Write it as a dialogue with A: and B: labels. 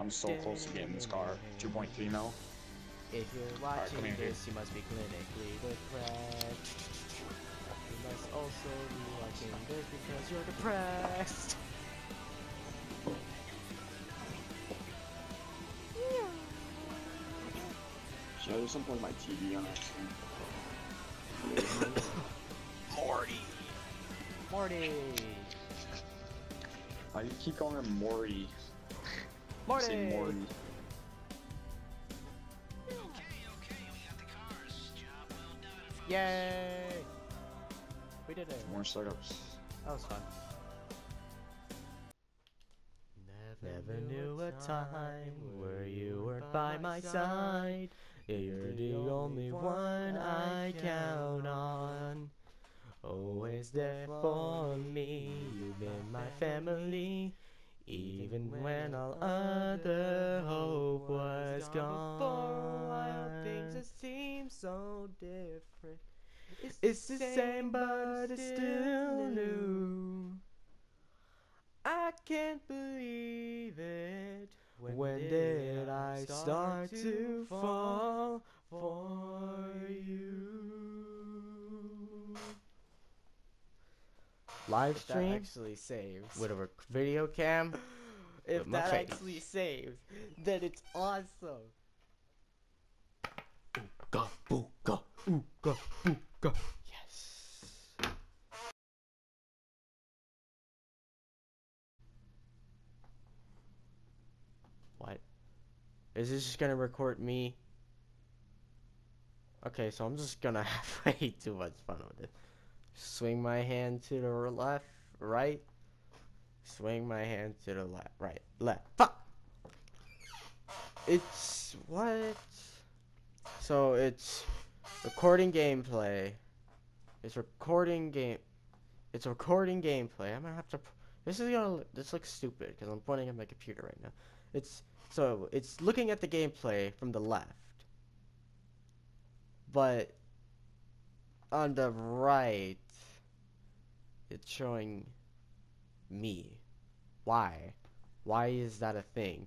A: I'm so close to getting this car. 2.3 mil.
B: If you're watching
A: dude.
B: this, you must be clinically depressed. You must also be watching this because you're depressed.
A: Should I just unplug my TV on accident?
B: Morty. Morty.
A: Why do you keep calling him Morty?
B: Morty.
A: Say Morty.
B: Yay! We did it.
A: More startups.
B: That was fun. Never knew a time where you weren't by my side. You're the only one I count on. Always there for me. You've been my family. Even when all other hope was gone. For a while things seem so different. It's the same, but it's still new. I can't believe it. When, did I start to fall for you? Live stream that actually saves with a video cam. if that
C: face.
B: actually saves, then it's awesome.
C: Ooga booga, ooga booga.
B: Yes. What? Is this just gonna record me? Okay, so I'm just gonna have way too much fun with it. Swing my hand to the left, right. Swing my hand to the left, right, left. Fuck! It's what? So it's recording gameplay. It's recording game. It's recording gameplay. I'm gonna have to. This is gonna. This looks stupid because I'm pointing at my computer right now. It's so it's looking at the gameplay from the left, but on the right, it's showing me. Why? Why is that a thing?